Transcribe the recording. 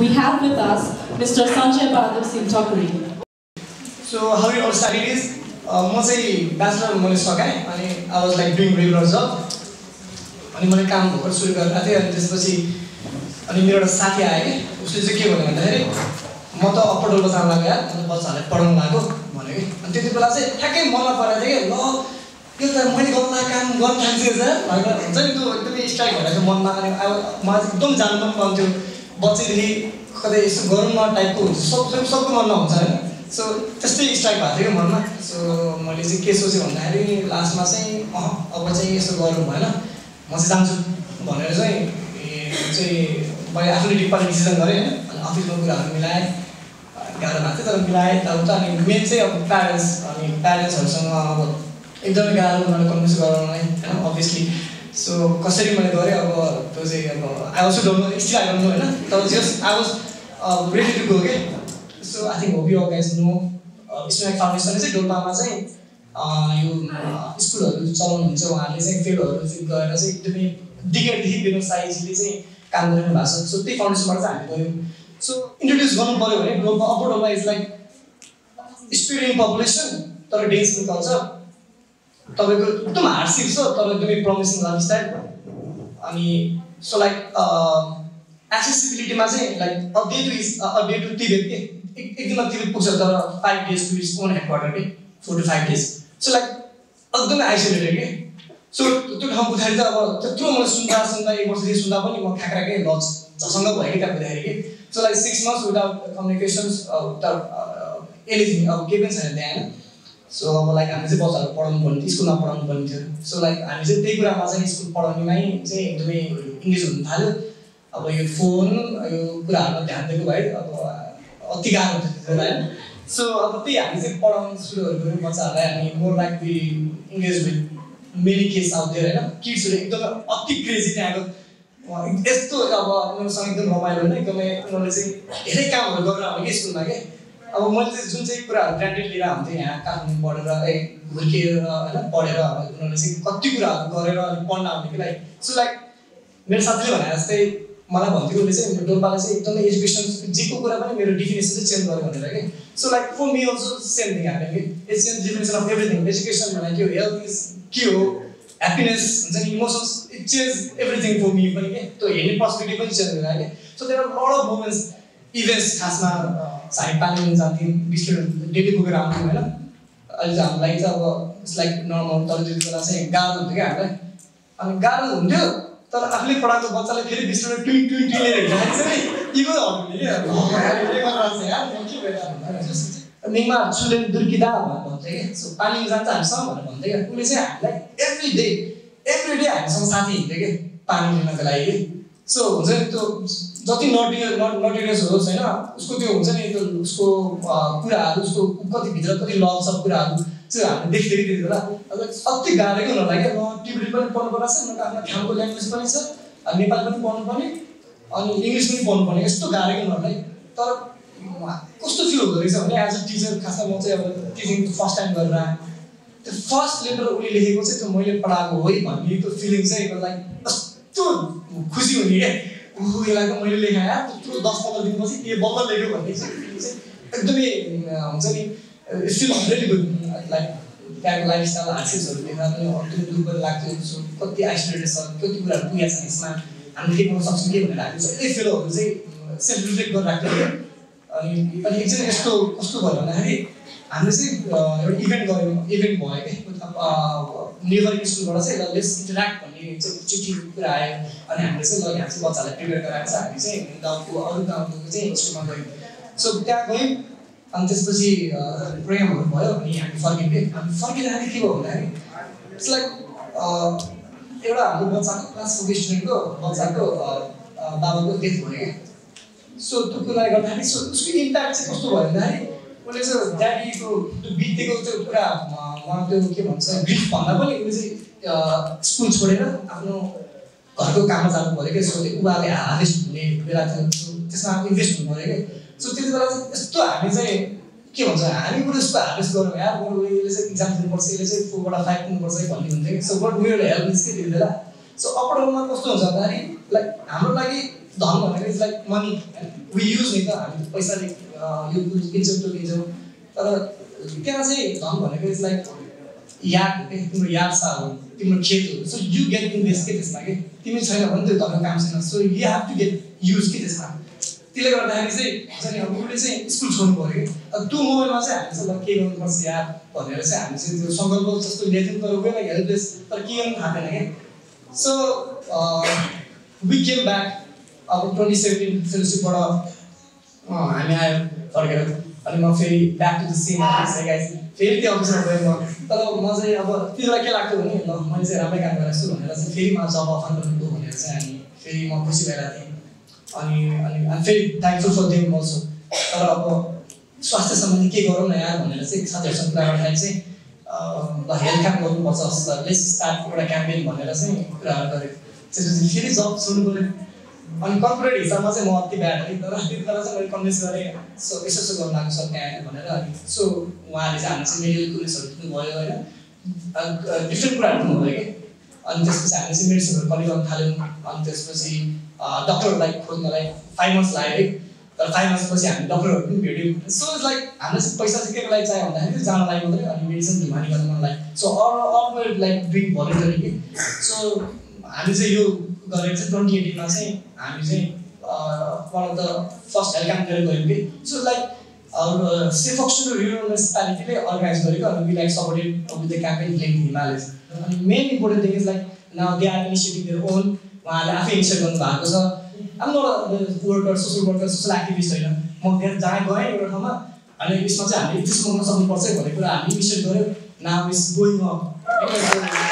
we have with us Mr. Sanjay Bahadur Singh Thakuri. So how you study is म चाहिँ bachelor मैले सकाएँ अनि I was like doing regular जब अनि मैले काम भर्खर सुरु गरेको थिएँ अनि त्यसपछि अनि मेरो एउटा साथी आयो कि उसले चाहिँ के भन्यो भन्दाखेरि म त अप्पर जानु लाग्यो अन्त बच्चाहरूलाई पढाउनु लाग्यो भन्यो कि अनि त्यति बेला चाहिँ ठ्याक्कै मनमा परेको थियो कि ल यो त मैले लाग्ने काम गर्नु थाल्छु भनेर हुन्छ नि त्यो एकदमै स्ट्राइक भएर थियो मनमा अनि मलाई चाहिँ एकदम जानु मन पर्थ्यो बच्चैदेखि कतै यसो गरौँ न टाइपको हुन्छ सब सबको मनमा हुन्छ होइन। सो त्यस्तै स्ट्राइक भएको थियो मनमा। सो मैले चाहिँ के सोचेँ भन्दाखेरि लास्टमा चाहिँ अह अब चाहिँ यसो गरौँ भएन म चाहिँ जान्छु भनेर चाहिँ चाहिँ मैले आफूले डिपार्ट डिसिजन गरेँ होइन। अनि अफिसको कुराहरू मिलाएँ गाह्रो भएको थियो तर मिलाएँ यताउता अनि मेन चाहिँ अब प्यारेन्ट्स अनि प्यारेन्ट्सहरूसँग अब एकदमै गाह्रो उनीहरूले कन्भिन्स गराउनलाई होइन अभियसली सो कसरी मैले गरेँ अब त्यो चाहिँ अब I was don't still I don't know होइन? तर just I was ready to go के so I think hope you guys know student फाउन्डेसनले चाहिँ डोल्पामा चाहिँ अँ, यो स्कुलहरू चलाउनुहुन्छ उहाँहरूले चाहिँ फेलहरू चाहिँ गएर चाहिँ एकदमै डिकेटदेखि विनोद साईजीले चाहिँ काम गरिरहनु भएको छ। सो त्यही फाउन्डेसनबाट चाहिँ हामी गयौँ। सो इन्ट्रोड्युस गर्नु पऱ्यो भने Dolpa upper Dolpa is like student population तर डेन्सिङ कल्चर तपाईँको एकदम हार्डसिप छ तर एकदमै प्रमिसिङ लाइफ स्टाइल अनि सो लाइक एक्सेसिबिलिटीमा चाहिँ like a day to is a day to Tibet के एक एक दिनमा तिबेत पुग्छ तर five days to is own headquarter के four to five days so like एकदमै आइसोलेटेड के सो त्यो ठाउँ पुग्दाखेरि त अब त्यत्रो मैले सुन्दा सुन्दा एक वर्षदेखि सुन्दा पनि म खाक्राकै लज झसँग भयो कि त्यहाँ पुग्दाखेरि कि so like six months without communications without anything अब केही पनि छैन त्यहाँ होइन सो अब लाइक हामी चाहिँ बच्चाहरू पढाउनु पर्ने थियो स्कुलमा पढाउनु पर्ने थियो। सो लाइक हामी चाहिँ त्यही कुरामा चाहिँ स्कुल पढाउनेमै चाहिँ एकदमै इङ्गेज हुनु थाल्यो। अब यो फोन यो कुराहरूमा ध्यान दिएको भए अब अति गाह्रो हुन्थ्यो होइन सो अब त्यही हामी चाहिँ पढाउनु सुरुहरू गऱ्यौँ बच्चाहरूलाई हामी more like we engage with many case आउँथ्यो होइन? किड्सहरू एकदमै अति क्रेजी त्यहाँको यस्तो अब उनीहरूसँग एकदम रमाइलो होइन। एकदमै उनीहरूले चाहिँ धेरै कामहरू गरेर आउने कि स्कुलमा के अब मैले चाहिँ जुन चाहिँ कुराहरू ग्रान्टेड लिएर आउँथेँ यहाँ काठमाडौँ पढेर है हुर्किएर होइन पढेर अब उनीहरूले चाहिँ कति कुराहरू गरेर अनि पढ्न आउने कि लाइक सो लाइक मेरो साथीले भने जस्तै मलाई भन्थ्यो उसले चाहिँ डोल्पालाई चाहिँ एकदमै एजुकेसन जेको कुरा पनि मेरो डिफिनेसन चाहिँ चेन्ज गर्यो भनेर कि so like for me also same thing happen कि it's change definition of everything education भनेर के हो? हेल्थ इज के हो ह्याप्पिनेस हुन्छ नि emotions it change everything for me पनि के त्यो हेर्ने पर्सपेक्टिभ पनि चेन्ज भयो कि so there are lot of moments events खासमा हामी पानी जान्थ्यौँ बिस किलोमिटर डेली पुगेर आउँथ्यौँ होइन अहिले चाहिँ हामीलाई चाहिँ अब इट्स लाइक नर्मल तर त्यति बेला चाहिँ गाह्रो हुन्थ्यो क्या हामीलाई अनि गाह्रो हुन्थ्यो तर आफूले पढाएको बच्चालाई फेरि बिस मिनट ट्विन ट्विन लिएर हिँड्दाखेरि चाहिँ इगो मिङमा स्टुडेन्ट दुर्किँदा भनेर भन्थ्यो कि सो पानी जान्छ हामीसँग भनेर भन्थ्यो क्या उसले चाहिँ हामीलाई एभ्री डे एभ्री डे हामीसँग साथी हिँड्थ्यो कि पानी लिनको लागि सो हुन्छ नि त्यो जति नटिरियस नटिरियस होस् होइन उसको त्यो हुन्छ नि त्यो उसको कुराहरू उसको कति भित्र कति लभ छ कुराहरू चाहिँ हामीले कि त्यति बेला अब अति गाह्रो उनीहरूलाई क्या म टिबेट पनि पढ्नु पर्छ उनीहरूको आफ्नो ठाउँको ल्याङ्ग्वेज पनि छ नेपाली पनि पढ्नु पर्ने अनि इङ्ग्लिस पनि पढ्नु पर्ने यस्तो गाह्रो उनीहरूलाई तर कस्तो फिल हुँदो रहेछ भने एज अ टिचर खासमा म चाहिँ अब टिचिङ फर्स्ट टाइम गरेर आएँ। त्यो फर्स्ट लेटर उसले लेखेको चाहिँ त्यो मैले पढाएको है भन्ने त्यो फिलिङ चाहिँ लाइक कस्तो खुसी हुने क्या ऊ यसलाई त मैले लेखाएँ त्यत्रो दस पन्ध्र दिनपछि ए बल्ल लेख्यो भन्ने एकदमै हुन्छ नि फिल हन्ड्रेड लाइक त्यहाँको लाइफस्टाइल हार्सेसहरू देख्दा पनि अति दुःख लाग्थ्यो। सो कति आइसोलेटेड छ कति कुराहरू पुगेको छ यसमा हामी के गर्न सक्छौँ कि भनेर हामी सबै फेलोहरू चाहिँ सेल्फ रिफ्लेक्ट गरेर राख्थ्यो अनि अनि एकछिन यस्तो कस्तो भयो भन्दाखेरि हामीले चाहिँ एउटा इभेन्ट गऱ्यौँ इभेन्ट भयो क्या नेभरिङ स्कुलबाट चाहिँ ल लेस इन्टरेक्ट भन्ने चाहिँ चिठी कुरा आयो अनि हामीले चाहिँ यहाँ चाहिँ बच्चाहरूलाई प्रिपेयर गराएर चाहिँ हामी चाहिँ गाउँको अरू गाउँको चाहिँ स्कुलमा गयौँ। सो त्यहाँ गयौँ अनि त्यसपछि प्रोग्रामहरू भयो अनि हामी फर्क्यौँ कि हामी फर्किँदाखेरि के भयो भन्दाखेरि इट्स लाइक एउटा हाम्रो बच्चाको क्लास स्टुडेन्टको बच्चाको बाबाको डेथ भयो। क्या सो त्यो कुराले गर्दाखेरि सो उसको इम्प्याक्ट चाहिँ कस्तो भयो भन्दाखेरि उसले चाहिँ ड्याडीको त्यो बितेको त्यो कुरा अँ, उहाँ त्यो के भन्छ ग्रिफ भन्दा पनि उसले चाहिँ स्कुल छोडेर आफ्नो घरको काममा जानु पऱ्यो क्या सो त्यो उहाँले हार्भेस्ट हुने बेला थियो। त्यसमा इन्भेस्ट हुनु पऱ्यो क्या सो त्यति बेला चाहिँ यस्तो हामी चाहिँ के भन्छ? हामी पनि यस्तो हार्भेस्ट गरौँ यार बरु यसले चाहिँ इक्जाम दिनुपर्छ यसले चाहिँ फोरबाट फाइभ पुग्नुपर्छ भन्ने हुन्थ्यो कि? सो बट मेरो हेल्प के त्यति बेला। सो अप डाउनमा कस्तो हुन्छ भन्दाखेरि लाइक हाम्रो लागि धन भनेको इज लाइक मनी युज नि त हामी पैसाले यो किन्छौँ त्यो किन्छौँ। तर त्यहाँ चाहिँ धन भनेको इज लाइक याद हो कि तिम्रो याद छ अब तिम्रो खेत हो सो यु गेट इन्भेस्ट के त्यसमा कि तिमी छैन भने त्यो धनको काम छैन। So you have to get use कि त्यसमा त्यसले गर्दाखेरि चाहिँ अब उसले चाहिँ स्कुल छोड्नु पऱ्यो। कि अब त्यो मोबाइलमा चाहिँ हामी चाहिँ के गर्नुपर्छ यार भनेर चाहिँ हामी चाहिँ त्यो सङ्कल्प जस्तो थियौँ तर वे लाइक हेल्पलेस तर के गर्नु थाहा थिएन कि सो वी केम ब्याक अब ट्वेन्टी सेभेन्टिन फेलोसिपबाट हामी आयो फर्केर। अनि म फेरि back to the same guys फेरि त्यो अफिसमा गएँ म। तर म चाहिँ अब त्यति बेला के लाग्थ्यो भने ल मैले चाहिँ राम्रै काम गरेको छु भनेर चाहिँ फेरि मलाई जब अफर गर्नु भनेर चाहिँ हामी फेरि म खुसी भइरहेको थिएँ। अनि अनि अनि फेरि थ्याङ्कफुल फर देम अल्सो तर अब स्वास्थ्य सम्बन्धी के गरौँ न यार भनेर चाहिँ साथीहरूसँग कुरा गर्दाखेरि चाहिँ ल हेल्थ क्याम्प गर्नुपर्छ जस्तो लेस स्टार्ट एउटा क्याम्पेन भनेर चाहिँ कुराहरू गरेँ। त्यसपछि फेरि जब छोड्नु पऱ्यो। अनि कर्पोरेट हिसाबमा चाहिँ म अति ब्याड है। तर त्यति बेला चाहिँ मैले कन्भिन्स गरेँ सो यसो यसो गर्नु लाग्छ सर त्यहाँ भनेर। अनि सो उहाँले चाहिँ हामीलाई चाहिँ मेडिकल टुरिस्टहरू दिनुभयो होइन। डिफ्रेन्ट कुराहरू दिनुभयो कि। अनि त्यसपछि हामीले चाहिँ मेडिसिनहरू गर्न थाल्यौँ। अनि त्यसपछि डक्टरहरूलाई खोज्नलाई फाइभ मन्थ्स लाग्यो है। तर फाइभ मन्थ्सपछि हामी डक्टरहरू पनि भेट्यौँ। सो इट्स लाइक हामीलाई चाहिँ पैसा चाहिँ के को लागि चाहियो भन्दाखेरि जान लागि मात्रै अनि मेडिसिन भिमानी गर्न मन लागि so all like doing voluntary कि। सो हामी चाहिँ यो गरेर चाहिँ ट्वेन्टी एटिनमा चाहिँ हामी चाहिँ one of the first health camp गरेर गयौँ कि। सो लाइक सेफक्सुलो रुरल म्युनिसिपालिटीले अर्गनाइज गरेको अनि we like supported with the campaign link Himalayas अनि main important thing is like now they are initiative their own उहाँले आफै इनिसिएट गर्नु भएको छ am not worker social worker social activist होइन। म त्यहाँ जहाँ गएँ एउटा ठाउँमा अनि यसमा चाहिँ हामीले त्यसो गर्न सक्नुपर्छ भन्ने कुरा हामी इनिसिएट गऱ्यौँ। Now is going up